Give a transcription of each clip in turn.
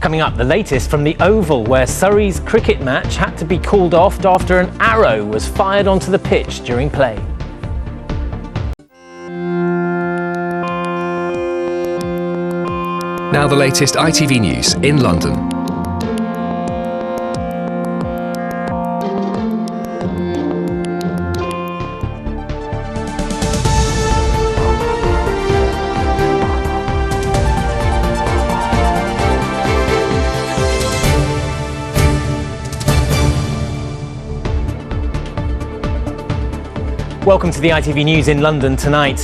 Coming up, the latest from the Oval, where Surrey's cricket match had to be called off after an arrow was fired onto the pitch during play. Now, the latest ITV News in London. Welcome to the ITV News in London tonight.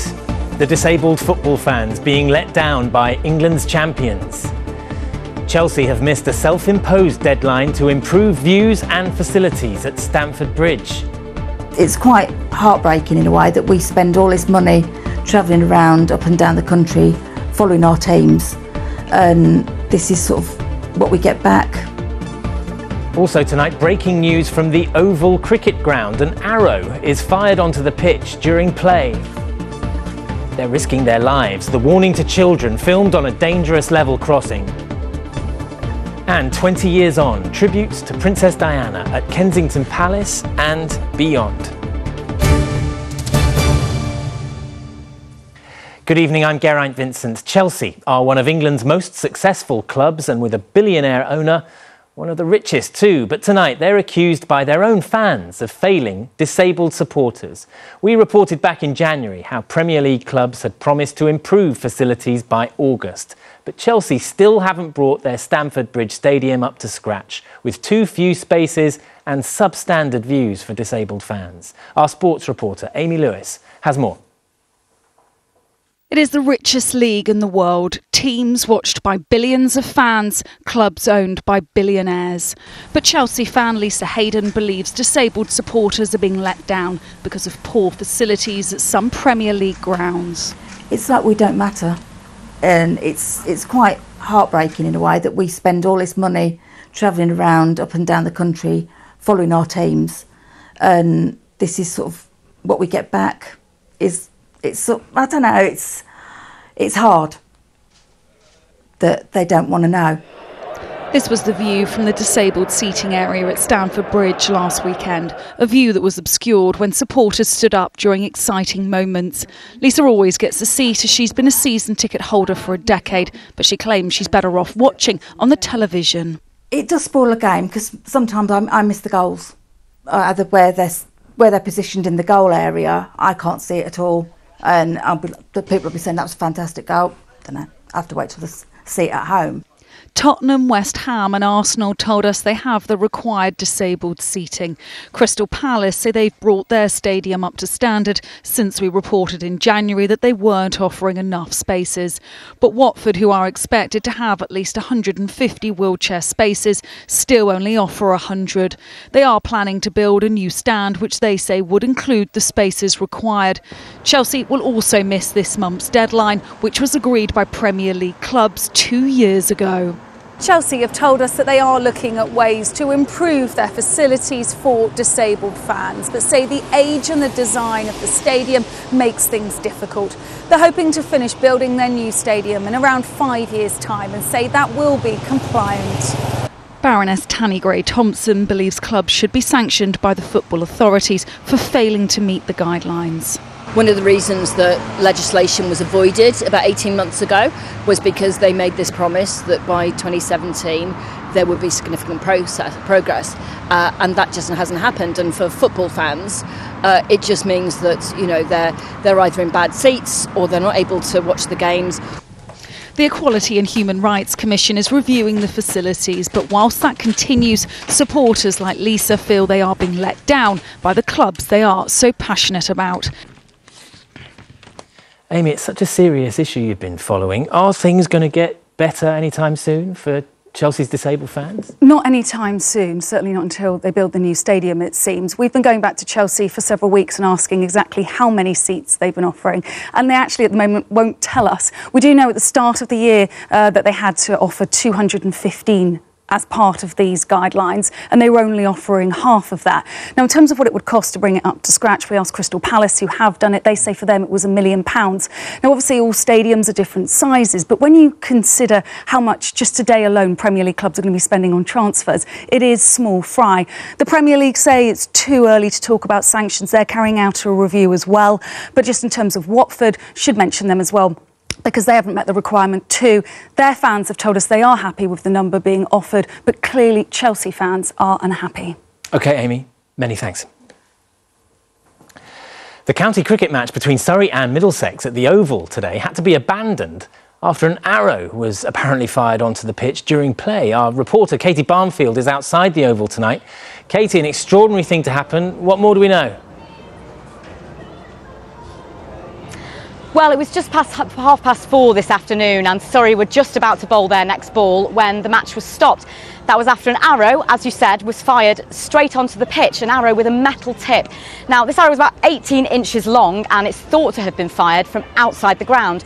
The disabled football fans being let down by England's champions. Chelsea have missed a self imposed deadline to improve views and facilities at Stamford Bridge. It's quite heartbreaking in a way that we spend all this money travelling around up and down the country following our teams, and this is sort of what we get back. Also tonight, breaking news from the Oval Cricket Ground. An arrow is fired onto the pitch during play. They're risking their lives. The warning to children filmed on a dangerous level crossing. And 20 years on, tributes to Princess Diana at Kensington Palace and beyond. Good evening, I'm Geraint Vincent. Chelsea are one of England's most successful clubs and with a billionaire owner, one of the richest too, but tonight they're accused by their own fans of failing disabled supporters. We reported back in January how Premier League clubs had promised to improve facilities by August. But Chelsea still haven't brought their Stamford Bridge Stadium up to scratch, with too few spaces and substandard views for disabled fans. Our sports reporter, Amy Lewis, has more. It is the richest league in the world, teams watched by billions of fans, clubs owned by billionaires. But Chelsea fan Lisa Hayden believes disabled supporters are being let down because of poor facilities at some Premier League grounds. It's like we don't matter, and it's it's quite heartbreaking in a way that we spend all this money travelling around up and down the country following our teams, and this is sort of what we get back is it's I don't know it's it's hard that they don't want to know. This was the view from the disabled seating area at Stamford Bridge last weekend, a view that was obscured when supporters stood up during exciting moments. Lisa always gets a seat as she's been a season ticket holder for a decade, but she claims she's better off watching on the television. It does spoil a game because sometimes I, I, miss the goals, uh, either where they're where they're positioned in the goal area. I can't see it at all and I'll be, the people will be saying that was a fantastic goal. Know. I have to wait till the see it at home. Tottenham, West Ham, and Arsenal told us they have the required disabled seating. Crystal Palace say they've brought their stadium up to standard since we reported in January that they weren't offering enough spaces. But Watford, who are expected to have at least 150 wheelchair spaces, still only offer 100. They are planning to build a new stand, which they say would include the spaces required. Chelsea will also miss this month's deadline, which was agreed by Premier League clubs two years ago. Chelsea have told us that they are looking at ways to improve their facilities for disabled fans, but say the age and the design of the stadium makes things difficult. They're hoping to finish building their new stadium in around five years' time and say that will be compliant. Baroness Tanni Grey Thompson believes clubs should be sanctioned by the football authorities for failing to meet the guidelines. One of the reasons that legislation was avoided about 18 months ago was because they made this promise that by 2017 there would be significant process, progress, uh, and that just hasn't happened. And for football fans, uh, it just means that you know they're they're either in bad seats or they're not able to watch the games. The Equality and Human Rights Commission is reviewing the facilities, but whilst that continues, supporters like Lisa feel they are being let down by the clubs they are so passionate about. Amy, it's such a serious issue you've been following. Are things going to get better anytime soon for Chelsea's disabled fans? Not anytime soon, certainly not until they build the new stadium, it seems. We've been going back to Chelsea for several weeks and asking exactly how many seats they've been offering, and they actually at the moment won't tell us. We do know at the start of the year uh, that they had to offer 215 as part of these guidelines, and they were only offering half of that. Now, in terms of what it would cost to bring it up to scratch, we asked Crystal Palace, who have done it. They say for them it was a million pounds. Now, obviously, all stadiums are different sizes, but when you consider how much just today alone Premier League clubs are going to be spending on transfers, it is small fry. The Premier League say it's too early to talk about sanctions. They're carrying out a review as well, but just in terms of Watford, should mention them as well because they haven't met the requirement too. Their fans have told us they are happy with the number being offered, but clearly Chelsea fans are unhappy. OK, Amy, many thanks. The county cricket match between Surrey and Middlesex at the Oval today had to be abandoned after an arrow was apparently fired onto the pitch during play. Our reporter Katie Barnfield is outside the Oval tonight. Katie, an extraordinary thing to happen. What more do we know? Well, it was just past half past four this afternoon, and Surrey were just about to bowl their next ball when the match was stopped. That was after an arrow, as you said, was fired straight onto the pitch, an arrow with a metal tip. Now, this arrow was about 18 inches long, and it's thought to have been fired from outside the ground.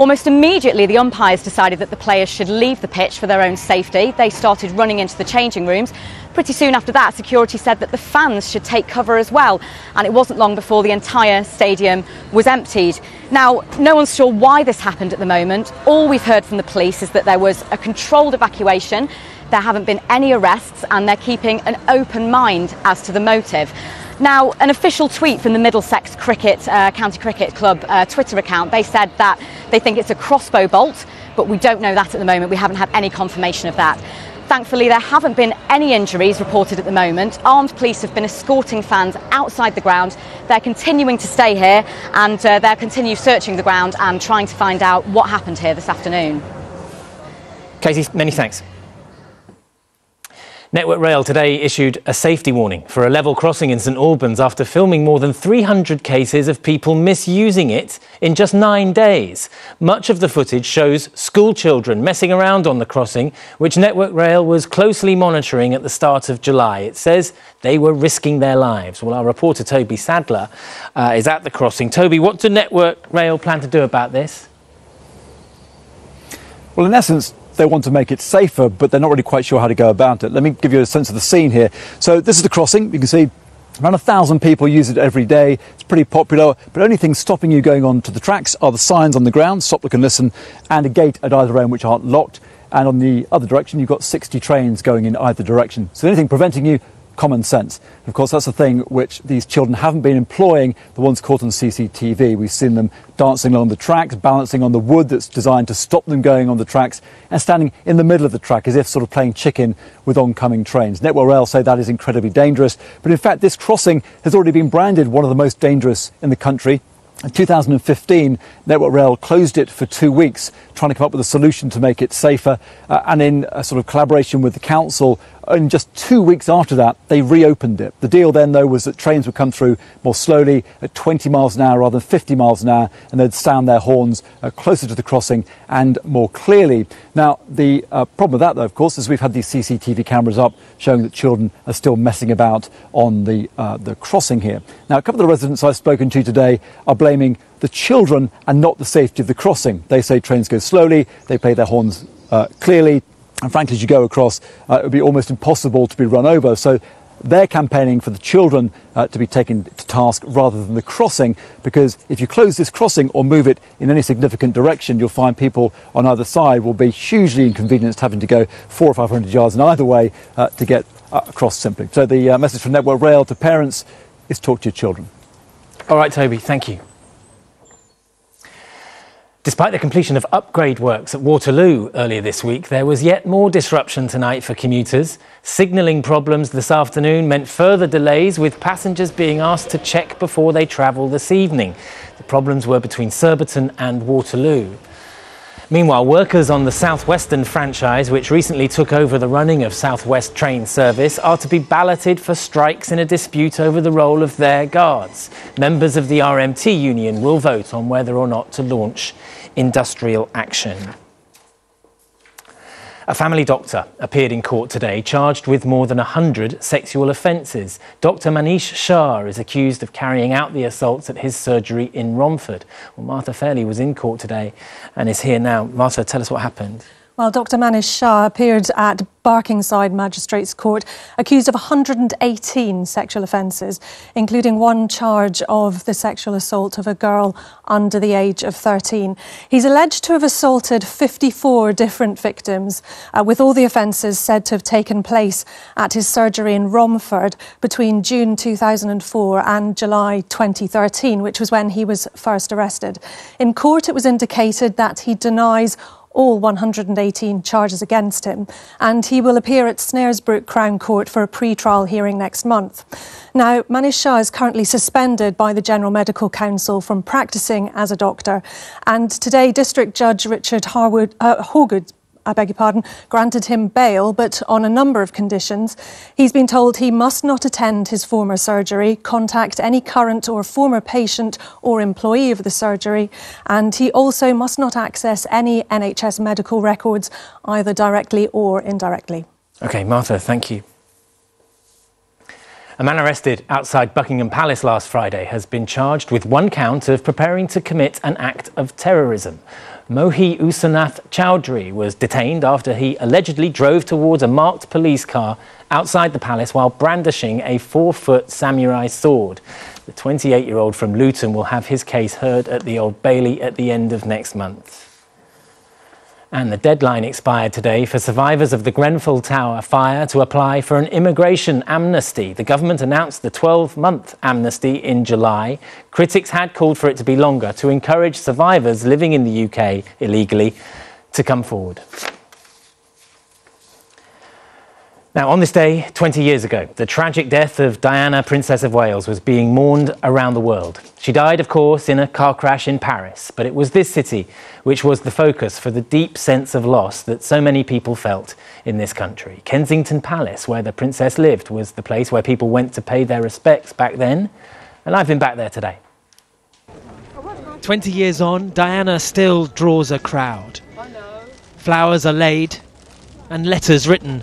Almost immediately, the umpires decided that the players should leave the pitch for their own safety. They started running into the changing rooms. Pretty soon after that, security said that the fans should take cover as well. And it wasn't long before the entire stadium was emptied. Now, no one's sure why this happened at the moment. All we've heard from the police is that there was a controlled evacuation. There haven't been any arrests, and they're keeping an open mind as to the motive. Now, an official tweet from the Middlesex Cricket uh, County Cricket Club uh, Twitter account, they said that they think it's a crossbow bolt, but we don't know that at the moment. We haven't had any confirmation of that. Thankfully, there haven't been any injuries reported at the moment. Armed police have been escorting fans outside the ground. They're continuing to stay here and uh, they'll continue searching the ground and trying to find out what happened here this afternoon. Katie, many thanks. Network Rail today issued a safety warning for a level crossing in St Albans after filming more than 300 cases of people misusing it in just nine days. Much of the footage shows school children messing around on the crossing, which Network Rail was closely monitoring at the start of July. It says they were risking their lives. Well, our reporter Toby Sadler uh, is at the crossing. Toby, what do Network Rail plan to do about this? Well, in essence, they want to make it safer, but they're not really quite sure how to go about it. Let me give you a sense of the scene here. So this is the crossing. You can see Around a thousand people use it every day. It's pretty popular, but only things stopping you going on to the tracks are the signs on the ground, stop, look and listen, and a gate at either end which aren't locked. And on the other direction, you've got 60 trains going in either direction. So anything preventing you common sense. Of course, that's the thing which these children haven't been employing, the ones caught on CCTV. We've seen them dancing along the tracks, balancing on the wood that's designed to stop them going on the tracks, and standing in the middle of the track as if sort of playing chicken with oncoming trains. Network Rail say that is incredibly dangerous, but in fact, this crossing has already been branded one of the most dangerous in the country. In 2015, Network Rail closed it for two weeks, trying to come up with a solution to make it safer. Uh, and in a sort of collaboration with the council, in just two weeks after that, they reopened it. The deal then, though, was that trains would come through more slowly at 20 miles an hour rather than 50 miles an hour, and they'd sound their horns uh, closer to the crossing and more clearly. Now, the uh, problem with that, though, of course, is we've had these CCTV cameras up showing that children are still messing about on the, uh, the crossing here. Now, a couple of the residents I've spoken to today are blaming the children and not the safety of the crossing. They say trains go slowly, they play their horns uh, clearly, and frankly, as you go across, uh, it would be almost impossible to be run over. So they're campaigning for the children uh, to be taken to task rather than the crossing, because if you close this crossing or move it in any significant direction, you'll find people on either side will be hugely inconvenienced having to go four or five hundred yards in either way uh, to get uh, across simply. So the uh, message from Network Rail to parents is talk to your children. All right, Toby, thank you. Despite the completion of upgrade works at Waterloo earlier this week, there was yet more disruption tonight for commuters. Signalling problems this afternoon meant further delays, with passengers being asked to check before they travel this evening. The problems were between Surbiton and Waterloo. Meanwhile, workers on the Southwestern franchise, which recently took over the running of Southwest train service, are to be balloted for strikes in a dispute over the role of their guards. Members of the RMT union will vote on whether or not to launch industrial action. A family doctor appeared in court today charged with more than 100 sexual offences. Dr Manish Shah is accused of carrying out the assaults at his surgery in Romford. Well, Martha Fairley was in court today and is here now. Martha, tell us what happened. Well, Dr. Manish Shah appeared at Barkingside Magistrates Court accused of 118 sexual offences, including one charge of the sexual assault of a girl under the age of 13. He's alleged to have assaulted 54 different victims, uh, with all the offences said to have taken place at his surgery in Romford between June 2004 and July 2013, which was when he was first arrested. In court, it was indicated that he denies all 118 charges against him, and he will appear at Snaresbrook Crown Court for a pre-trial hearing next month. Now, Manish Shah is currently suspended by the General Medical Council from practicing as a doctor, and today District Judge Richard Harwood, uh, Horgood I beg your pardon, granted him bail, but on a number of conditions. He's been told he must not attend his former surgery, contact any current or former patient or employee of the surgery, and he also must not access any NHS medical records, either directly or indirectly. OK, Martha, thank you. A man arrested outside Buckingham Palace last Friday has been charged with one count of preparing to commit an act of terrorism. Mohiussunnath Chowdhury was detained after he allegedly drove towards a marked police car outside the palace while brandishing a four foot samurai sword. The 28 year old from Luton will have his case heard at the Old Bailey at the end of next month. And the deadline expired today for survivors of the Grenfell Tower fire to apply for an immigration amnesty. The government announced the 12 month amnesty in July. Critics had called for it to be longer to encourage survivors living in the UK illegally to come forward. Now, on this day, 20 years ago, the tragic death of Diana, Princess of Wales, was being mourned around the world. She died, of course, in a car crash in Paris, but it was this city which was the focus for the deep sense of loss that so many people felt in this country. Kensington Palace, where the princess lived, was the place where people went to pay their respects back then, and I've been back there today. 20 years on, Diana still draws a crowd. Flowers are laid and letters written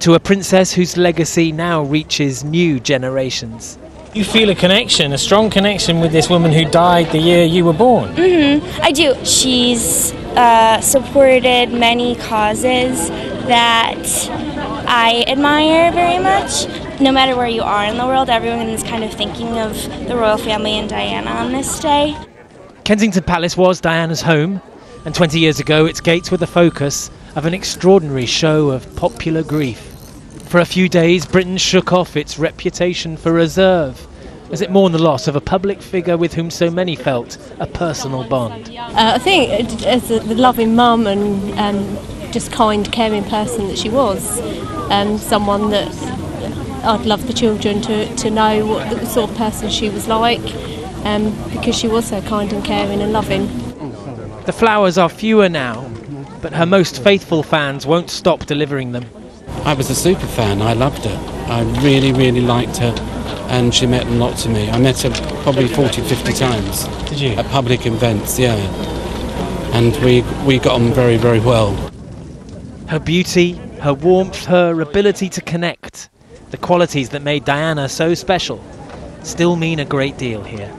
to a princess whose legacy now reaches new generations. You feel a connection, a strong connection with this woman who died the year you were born. Mm-hmm. I do. She's uh, supported many causes that I admire very much. No matter where you are in the world, everyone is kind of thinking of the royal family and Diana on this day. Kensington Palace was Diana's home, and 20 years ago its gates were the focus of an extraordinary show of popular grief. For a few days, Britain shook off its reputation for reserve as it mourned the loss of a public figure with whom so many felt a personal bond. Uh, I think as a, the loving mum and um, just kind, caring person that she was, um, someone that I'd love the children to, to know what the sort of person she was like um, because she was so kind and caring and loving. The flowers are fewer now, but her most faithful fans won't stop delivering them. I was a super fan. I loved her. I really, really liked her. And she meant a lot to me. I met her probably 40, 50 times. Did you? At public events, yeah. And we, we got on very, very well. Her beauty, her warmth, her ability to connect, the qualities that made Diana so special, still mean a great deal here.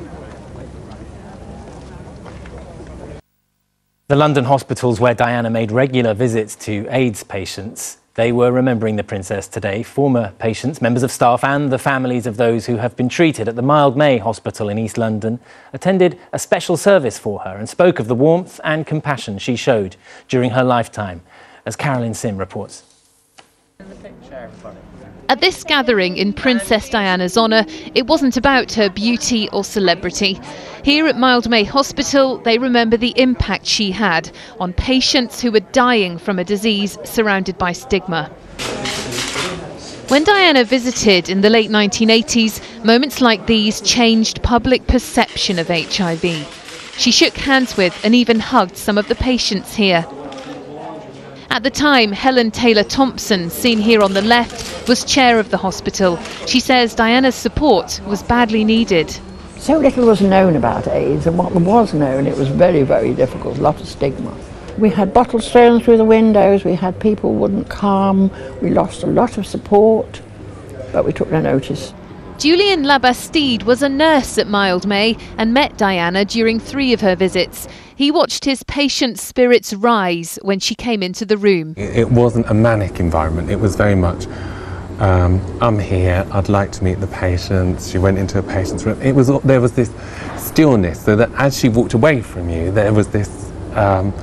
The London hospitals where Diana made regular visits to AIDS patients they were remembering the princess today. Former patients, members of staff, and the families of those who have been treated at the Mildmay Hospital in East London attended a special service for her and spoke of the warmth and compassion she showed during her lifetime, as Carolyn Sim reports. At this gathering in Princess Diana's honour, it wasn't about her beauty or celebrity. Here at Mildmay Hospital, they remember the impact she had on patients who were dying from a disease surrounded by stigma. When Diana visited in the late 1980s, moments like these changed public perception of HIV. She shook hands with and even hugged some of the patients here. At the time, Helen Taylor Thompson, seen here on the left, was chair of the hospital. She says Diana's support was badly needed. So little was known about AIDS, and what was known, it was very, very difficult, a lot of stigma. We had bottles thrown through the windows, we had people wouldn't come, we lost a lot of support, but we took no notice. Julian Labastide was a nurse at Mildmay and met Diana during three of her visits. He watched his patient's spirits rise when she came into the room. It wasn't a manic environment, it was very much. Um, I'm here. I'd like to meet the patients. She went into a patient's room. It was there was this stillness, so that as she walked away from you, there was this um,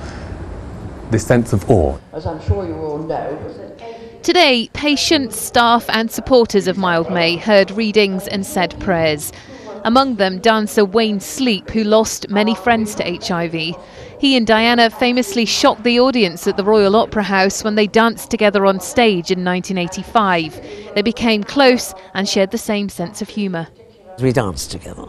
this sense of awe. As I'm sure you all know, Today, patients, staff, and supporters of Mildmay heard readings and said prayers. Among them, dancer Wayne Sleep, who lost many friends to HIV. He and Diana famously shocked the audience at the Royal Opera House when they danced together on stage in 1985. They became close and shared the same sense of humour. We danced together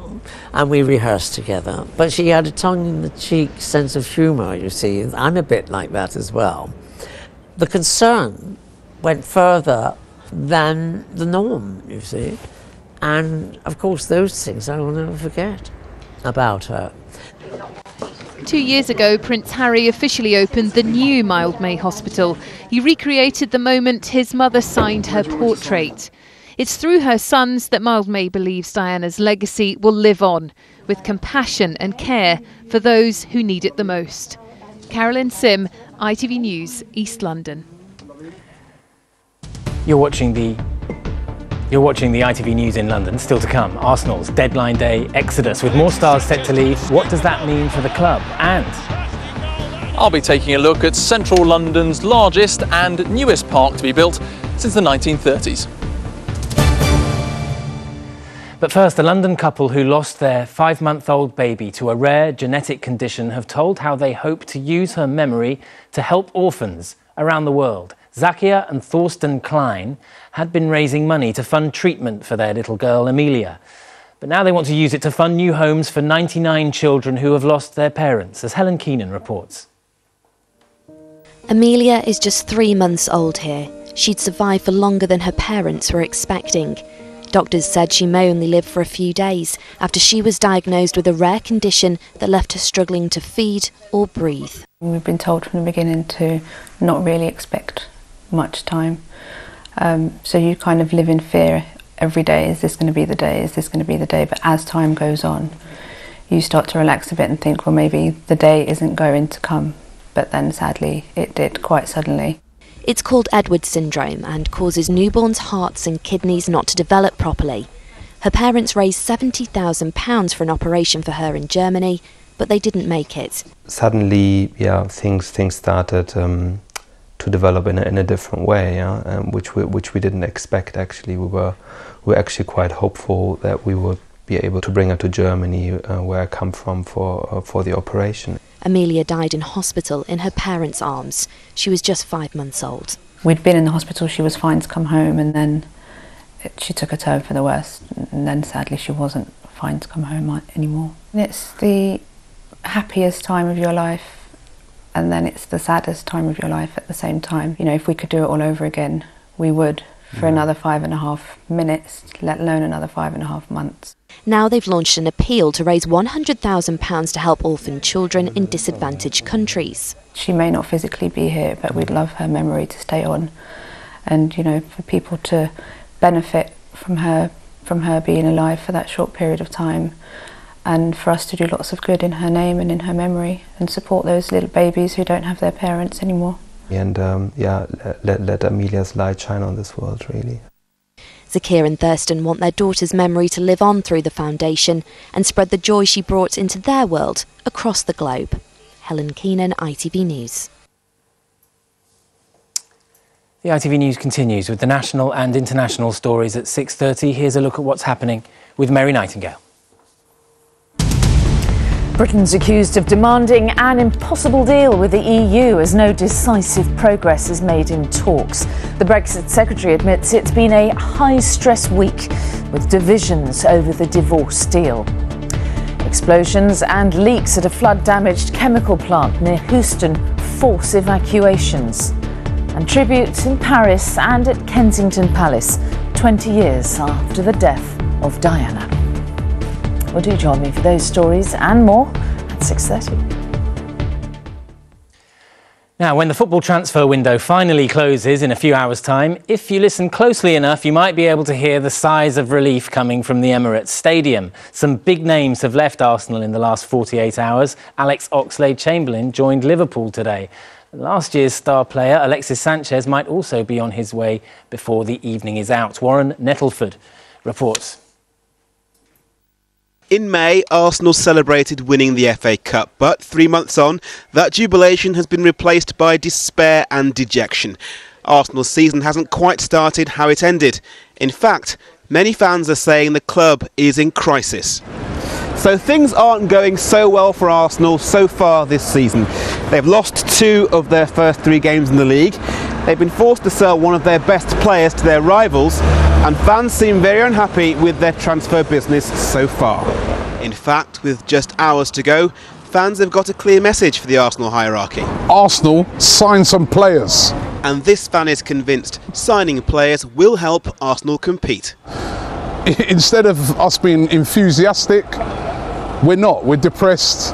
and we rehearsed together, but she had a tongue in the cheek sense of humour, you see. I'm a bit like that as well. The concern went further than the norm, you see. And of course, those things I will never forget about her. Two years ago, Prince Harry officially opened the new Mildmay Hospital. He recreated the moment his mother signed her portrait. It's through her sons that Mildmay believes Diana's legacy will live on, with compassion and care for those who need it the most. Carolyn Sim, ITV News, East London. You're watching the you're watching the ITV News in London. Still to come, Arsenal's deadline day exodus with more stars set to leave. What does that mean for the club? And I'll be taking a look at central London's largest and newest park to be built since the 1930s. But first, a London couple who lost their five month old baby to a rare genetic condition have told how they hope to use her memory to help orphans around the world. Zakia and Thorsten Klein had been raising money to fund treatment for their little girl, Amelia. But now they want to use it to fund new homes for 99 children who have lost their parents, as Helen Keenan reports. Amelia is just three months old here. She'd survived for longer than her parents were expecting. Doctors said she may only live for a few days after she was diagnosed with a rare condition that left her struggling to feed or breathe. We've been told from the beginning to not really expect much time. Um, so you kind of live in fear every day. Is this going to be the day? Is this going to be the day? But as time goes on, you start to relax a bit and think, well, maybe the day isn't going to come. But then sadly, it did quite suddenly. It's called Edwards syndrome and causes newborns' hearts and kidneys not to develop properly. Her parents raised £70,000 for an operation for her in Germany, but they didn't make it. Suddenly, yeah, things things started um, to develop in a, in a different way, yeah? um, which we which we didn't expect. Actually, we were we were actually quite hopeful that we would be able to bring her to Germany, uh, where I come from, for uh, for the operation. Amelia died in hospital in her parents' arms. She was just five months old. We'd been in the hospital. She was fine to come home, and then it, she took a turn for the worst. And then sadly, she wasn't fine to come home anymore. And it's the happiest time of your life and then it's the saddest time of your life at the same time. You know, if we could do it all over again, we would for another five and a half minutes, let alone another five and a half months. Now they've launched an appeal to raise £100,000 to help orphan children in disadvantaged countries. She may not physically be here, but we'd love her memory to stay on, and you know, for people to benefit from her from her being alive for that short period of time and for us to do lots of good in her name and in her memory and support those little babies who don't have their parents anymore. And um, yeah, let, let Amelia's light shine on this world, really. Zakia and Thorsten want their daughter's memory to live on through the foundation and spread the joy she brought into their world across the globe. Helen Keenan, ITV News. The ITV News continues with the national and international stories at 6:30. Here's a look at what's happening with Mary Nightingale. Britain's accused of demanding an impossible deal with the EU as no decisive progress is made in talks. The Brexit Secretary admits it's been a high stress week with divisions over the divorce deal. Explosions and leaks at a flood damaged chemical plant near Houston force evacuations. And tributes in Paris and at Kensington Palace 20 years after the death of Diana. Well, do join me for those stories and more at 6.30. Now, when the football transfer window finally closes in a few hours' time, if you listen closely enough, you might be able to hear the sighs of relief coming from the Emirates Stadium. Some big names have left Arsenal in the last 48 hours. Alex Oxlade Chamberlain joined Liverpool today. Last year's star player, Alexis Sanchez, might also be on his way before the evening is out. Warren Nettleford reports. In May, Arsenal celebrated winning the FA Cup, but three months on, that jubilation has been replaced by despair and dejection. Arsenal's season hasn't quite started how it ended. In fact, many fans are saying the club is in crisis. So things aren't going so well for Arsenal so far this season. They've lost two of their first three games in the league. They've been forced to sell one of their best players to their rivals, and fans seem very unhappy with their transfer business so far. In fact, with just hours to go, fans have got a clear message for the Arsenal hierarchy. Arsenal sign some players. And this fan is convinced signing players will help Arsenal compete. Instead of us being enthusiastic, we're not. We're depressed.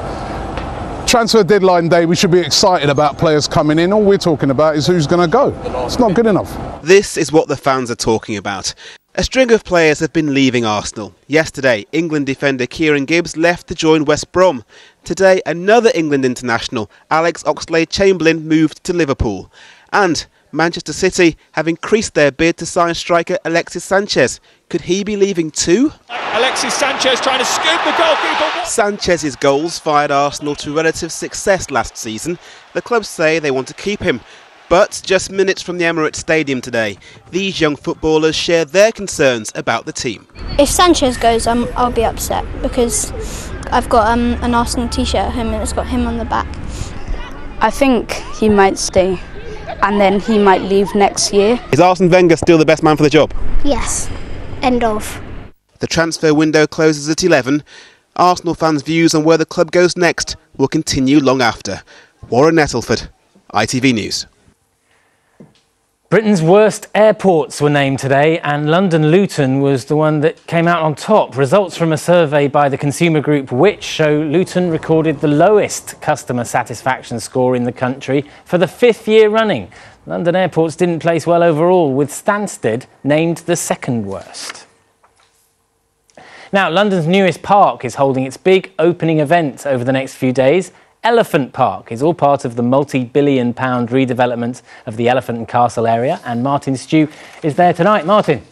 Transfer deadline day, we should be excited about players coming in. All we're talking about is who's going to go. It's not good enough. This is what the fans are talking about. A string of players have been leaving Arsenal. Yesterday, England defender Kieran Gibbs left to join West Brom. Today, another England international, Alex Oxlade Chamberlain, moved to Liverpool. And Manchester City have increased their bid to sign striker Alexis Sanchez. Could he be leaving too? Alexis Sanchez trying to scoop the goalkeeper. Sanchez's goals fired Arsenal to relative success last season. The club say they want to keep him. But just minutes from the Emirates Stadium today, these young footballers share their concerns about the team. If Sanchez goes, um, I'll be upset because I've got um, an Arsenal t-shirt at home and it's got him on the back. I think he might stay and then he might leave next year. Is Arsene Wenger still the best man for the job? Yes. End of. The transfer window closes at 11. Arsenal fans' views on where the club goes next will continue long after. Warren Nettleford, ITV News. Britain's worst airports were named today, and London Luton was the one that came out on top. Results from a survey by the consumer group Which show Luton recorded the lowest customer satisfaction score in the country for the fifth year running. London airports didn't place well overall, with Stansted named the second worst. Now, London's newest park is holding its big opening event over the next few days. Elephant Park is all part of the multi-billion pound redevelopment of the Elephant and Castle area and Martin Stew is there tonight. Martin.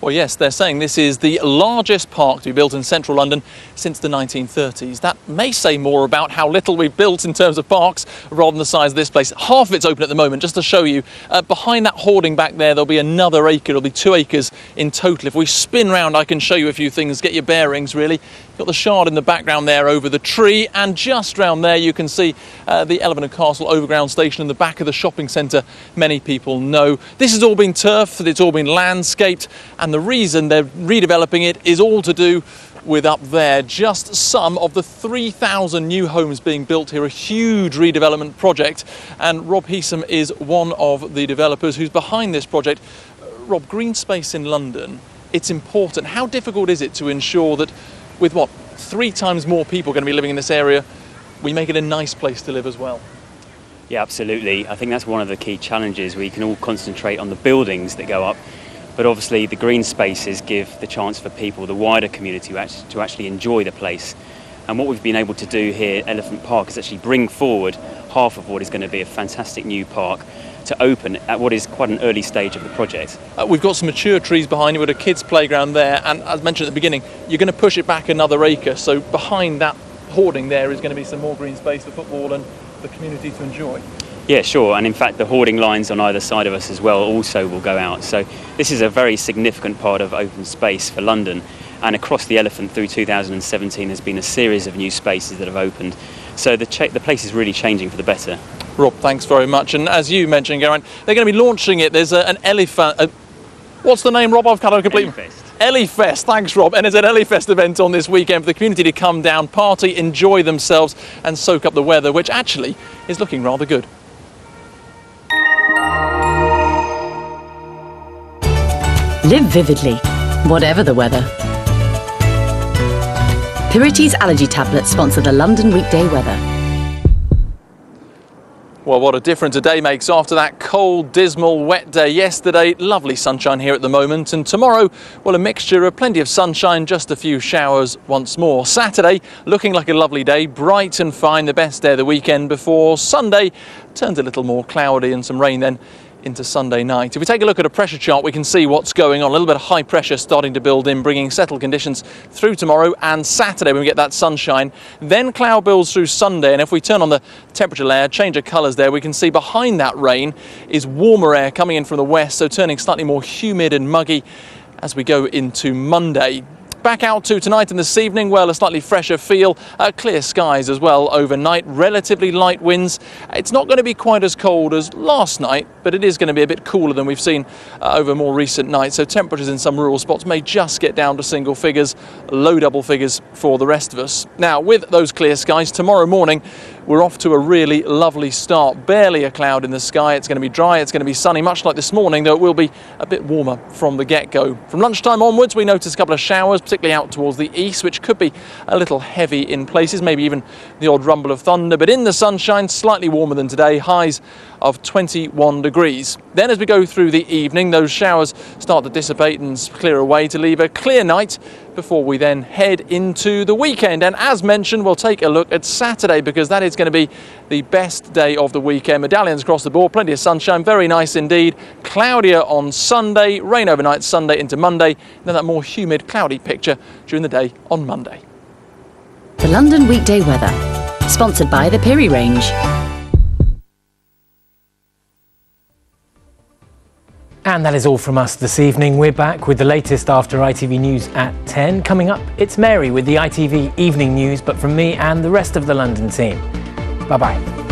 Well, yes, they're saying this is the largest park to be built in central London since the 1930s. That may say more about how little we've built in terms of parks rather than the size of this place. Half of it's open at the moment, just to show you. Uh, behind that hoarding back there, there'll be another acre. It'll be two acres in total. If we spin round, I can show you a few things, get your bearings really. Got the shard in the background there over the tree, and just round there you can see uh, the Elephant and Castle Overground Station in the back of the shopping centre. Many people know. This has all been turfed, it's all been landscaped, and the reason they're redeveloping it is all to do with up there just some of the 3,000 new homes being built here, a huge redevelopment project. And Rob Heasman is one of the developers who's behind this project. Rob, green space in London, it's important. How difficult is it to ensure that with what, three times more people going to be living in this area, we make it a nice place to live as well? Yeah, absolutely. I think that's one of the key challenges. We can all concentrate on the buildings that go up, but obviously the green spaces give the chance for people, the wider community, to actually enjoy the place. And what we've been able to do here at Elephant Park is actually bring forward half of what is going to be a fantastic new park to open at what is quite an early stage of the project. Uh, we've got some mature trees behind you with a kids' playground there, and as mentioned at the beginning, you're going to push it back another acre. So behind that hoarding there is going to be some more green space for football and the community to enjoy. Yeah, sure. And in fact, the hoarding lines on either side of us as well also will go out. So this is a very significant part of open space for London. And across the Elephant through 2017, there's been a series of new spaces that have opened. So the, the place is really changing for the better. Rob, thanks very much. And as you mentioned, they're going to be launching it. There's a, an elephant. A, what's the name, Rob? I've kind of completely. Elifest, thanks Rob. And it's an Elifest event on this weekend for the community to come down, party, enjoy themselves, and soak up the weather, which actually is looking rather good. Live vividly, whatever the weather. Piriteze allergy tablets sponsor the London weekday weather. Well, what a difference a day makes after that cold, dismal, wet day yesterday. Lovely sunshine here at the moment. And tomorrow, well, a mixture of plenty of sunshine, just a few showers once more. Saturday, looking like a lovely day, bright and fine, the best day of the weekend before Sunday turns a little more cloudy and some rain then into Sunday night. If we take a look at a pressure chart, we can see what's going on. A little bit of high pressure starting to build in, bringing settled conditions through tomorrow and Saturday when we get that sunshine. Then cloud builds through Sunday, and if we turn on the temperature layer, change of colours there, we can see behind that rain is warmer air coming in from the west, so turning slightly more humid and muggy as we go into Monday. Back out to tonight and this evening, well, a slightly fresher feel, uh, clear skies as well overnight, relatively light winds. It's not going to be quite as cold as last night, but it is going to be a bit cooler than we've seen uh, over more recent nights. So temperatures in some rural spots may just get down to single figures, low double figures for the rest of us. Now, with those clear skies, tomorrow morning, we're off to a really lovely start. Barely a cloud in the sky. It's going to be dry, it's going to be sunny, much like this morning, though it will be a bit warmer from the get go. From lunchtime onwards, we notice a couple of showers, particularly out towards the east, which could be a little heavy in places, maybe even the odd rumble of thunder. But in the sunshine, slightly warmer than today, highs of 21 degrees. Then, as we go through the evening, those showers start to dissipate and clear away to leave a clear night before we then head into the weekend. And as mentioned, we'll take a look at Saturday because that is going to be the best day of the weekend. Medallions across the board, plenty of sunshine, very nice indeed. Cloudier on Sunday, rain overnight Sunday into Monday, then that more humid, cloudy picture during the day on Monday. The London weekday weather, sponsored by the Piri Range. And that is all from us this evening. We're back with the latest after ITV News at 10. Coming up, it's Mary with the ITV Evening News, but from me and the rest of the London team. Bye bye.